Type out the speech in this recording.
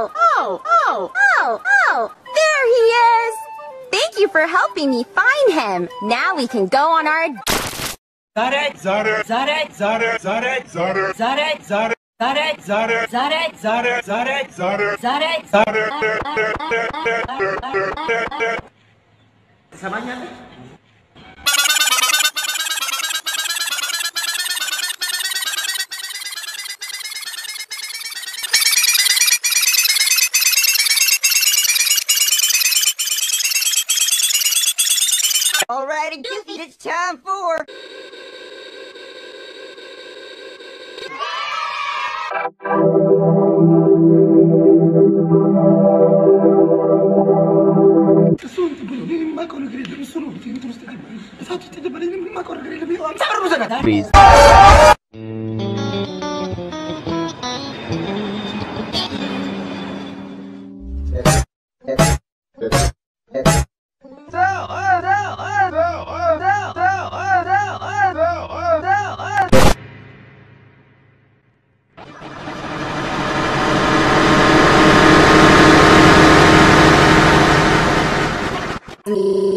Oh, oh, oh, oh, oh! There he is! Thank you for helping me find him. Now we can go on our... Zarek, Zarek, Zarek, Zarek, Zarek, Zarek, Zarek, Zarek. Zarek, Zarek, Zarek, Zarek, Zarek, Zarek, Zarek, Zarek, Zarek, Zarek, Zarek, Zarek, Zarek, Alrighty, Goofy, it's time for... Please. three.